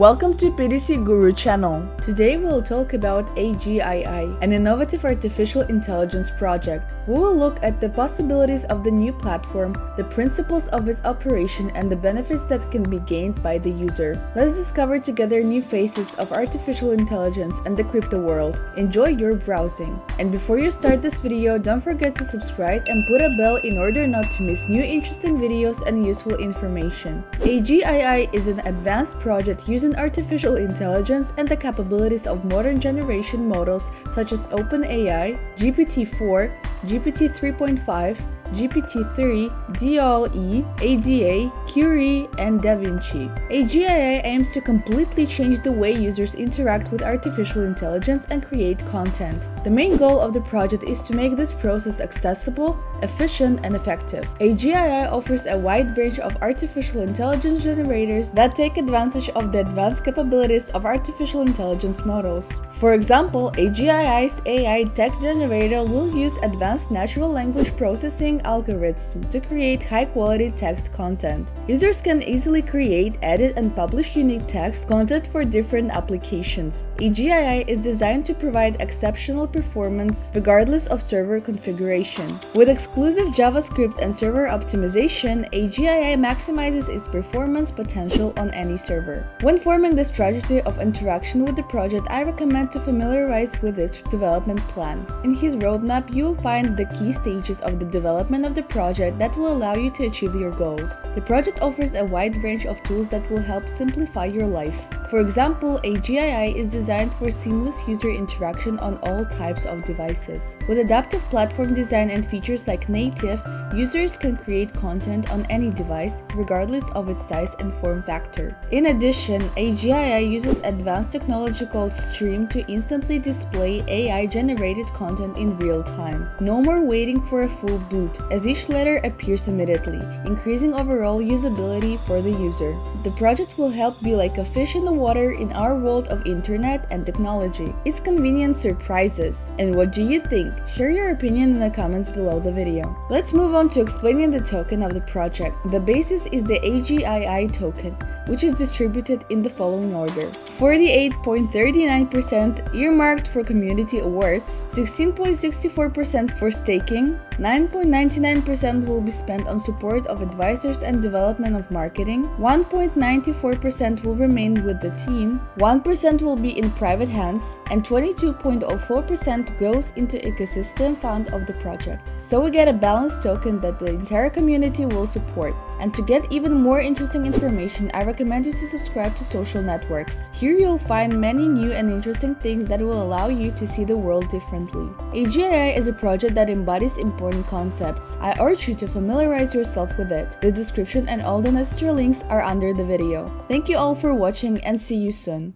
Welcome to BTC Guru channel. Today we'll talk about AGII, an innovative artificial intelligence project. We will look at the possibilities of the new platform, the principles of its operation, and the benefits that can be gained by the user. Let's discover together new faces of artificial intelligence and the crypto world. Enjoy your browsing. And before you start this video, don't forget to subscribe and put a bell in order not to miss new interesting videos and useful information. AGII is an advanced project using using artificial intelligence and the capabilities of modern generation models such as OpenAI, GPT-4, GPT 3.5, GPT-3, DALL-E, ADA, Curie, and DaVinci. AGII aims to completely change the way users interact with artificial intelligence and create content. The main goal of the project is to make this process accessible, efficient, and effective. AGII offers a wide range of artificial intelligence generators that take advantage of the advanced capabilities of artificial intelligence models. For example, AGII's AI text generator will use advanced natural language processing algorithms to create high-quality text content. Users can easily create, edit, and publish unique text content for different applications. AGII is designed to provide exceptional performance regardless of server configuration. With exclusive JavaScript and server optimization, AGII maximizes its performance potential on any server. When forming the strategy of interaction with the project, I recommend to familiarize with its development plan. In his roadmap, you'll find the key stages of the development development of the project that will allow you to achieve your goals. The project offers a wide range of tools that will help simplify your life. For example, AGII is designed for seamless user interaction on all types of devices. With adaptive platform design and features like native, users can create content on any device, regardless of its size and form factor. In addition, AGII uses advanced technology called Stream to instantly display AI-generated content in real time. No more waiting for a full boot, as each letter appears immediately, increasing overall usability for the user. The project will help be like a fish in the water in our world of internet and technology. Its convenience surprises. And what do you think? Share your opinion in the comments below the video. Let's move on to explaining the token of the project. The basis is the AGII token, which is distributed in the following order. 48.39% earmarked for community awards, 16.64% for staking, 9.99% will be spent on support of advisors and development of marketing, 1.94% will remain with the team, 1% will be in private hands, and 22.04% goes into ecosystem fund of the project. So we get a balanced token that the entire community will support. And to get even more interesting information, I recommend you to subscribe to social networks. Here you'll find many new and interesting things that will allow you to see the world differently. AGII is a project that embodies important concepts. I urge you to familiarize yourself with it. The description and all the necessary links are under the video. Thank you all for watching and see you soon.